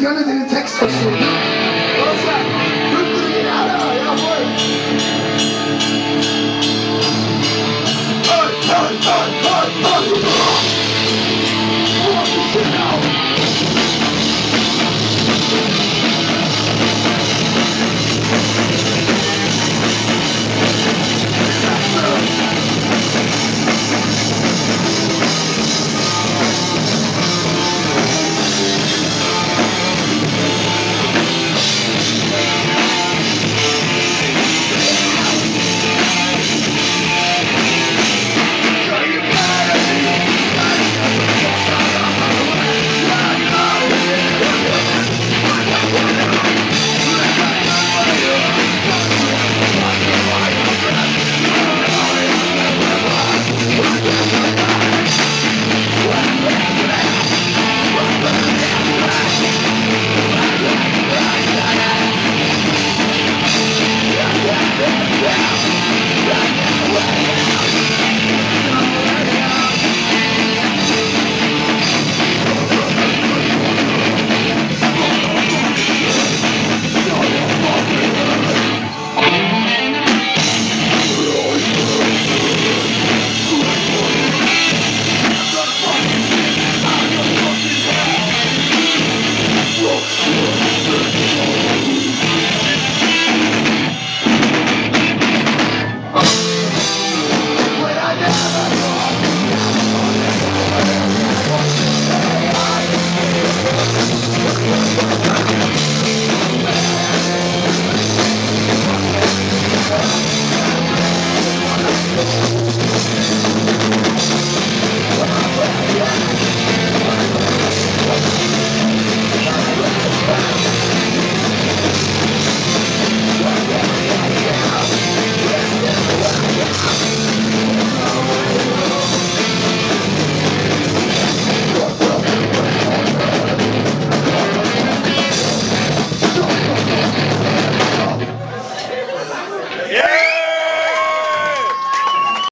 You're not text sözü.